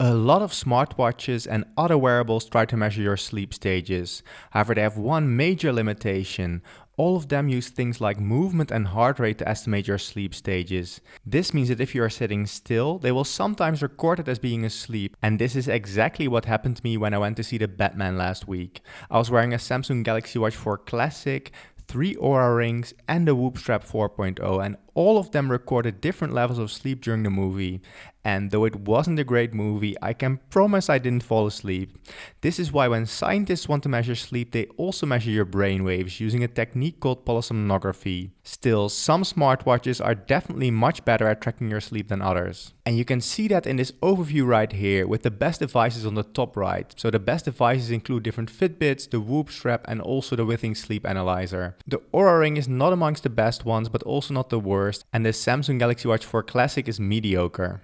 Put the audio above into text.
A lot of smartwatches and other wearables try to measure your sleep stages. However, they have one major limitation. All of them use things like movement and heart rate to estimate your sleep stages. This means that if you are sitting still, they will sometimes record it as being asleep. And this is exactly what happened to me when I went to see the Batman last week. I was wearing a Samsung Galaxy Watch 4 Classic, three Oura rings, and the Whoop Strap 4.0, and all of them recorded different levels of sleep during the movie. And though it wasn't a great movie, I can promise I didn't fall asleep. This is why when scientists want to measure sleep, they also measure your brain waves using a technique called polysomnography. Still, some smartwatches are definitely much better at tracking your sleep than others. And you can see that in this overview right here with the best devices on the top right. So the best devices include different Fitbits, the Whoop strap and also the Withings sleep analyzer. The Oura ring is not amongst the best ones but also not the worst and the Samsung Galaxy Watch 4 Classic is mediocre.